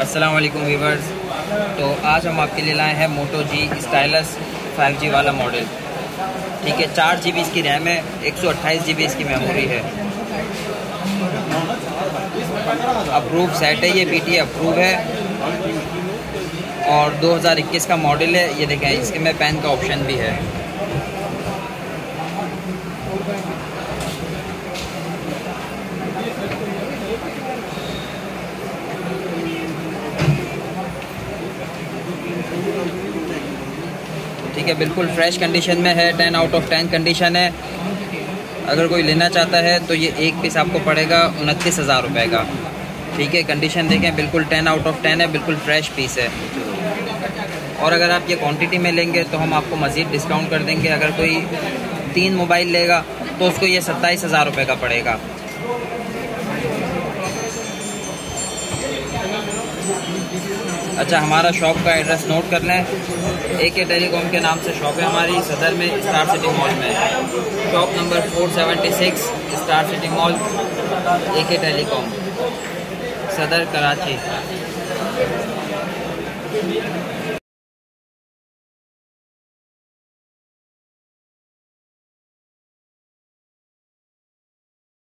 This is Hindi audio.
अस्सलाम वालेकुम वीवर्स तो आज हम आपके लिए लाए हैं मोटो जी स्टाइलस 5G वाला मॉडल ठीक है, चार जी इसकी रैम है, एक सौ इसकी मेमोरी है। अप्रूव सेट है, ये बी टी अप्रूव है। और 2021 का मॉडल है, ये देखें, इसके में पेन का ऑप्शन भी है। ठीक है, बिल्कुल फ्रेश कंडीशन में है ten out of ten condition है। अगर कोई लेना चाहता है तो ये एक पीस आपको पड़ेगा उनतीस हज़ार रुपये का। ठीक है कंडीशन देखें, बिल्कुल टेन आउट ऑफ़ टेन है, बिल्कुल फ्रेश पीस है। और अगर आप ये क्वांटिटी में लेंगे तो हम आपको मज़ीद डिस्काउंट कर देंगे। अगर कोई तीन मोबाइल लेगा तो उसको ये सत्ताईस हज़ार रुपये का पड़ेगा। अच्छा हमारा शॉप का एड्रेस नोट कर लें। ए के टेलीकॉम के नाम से शॉप है हमारी, सदर में स्टार सिटी मॉल में। Shop number 476 star city mall A K telecom Sadar Karachi.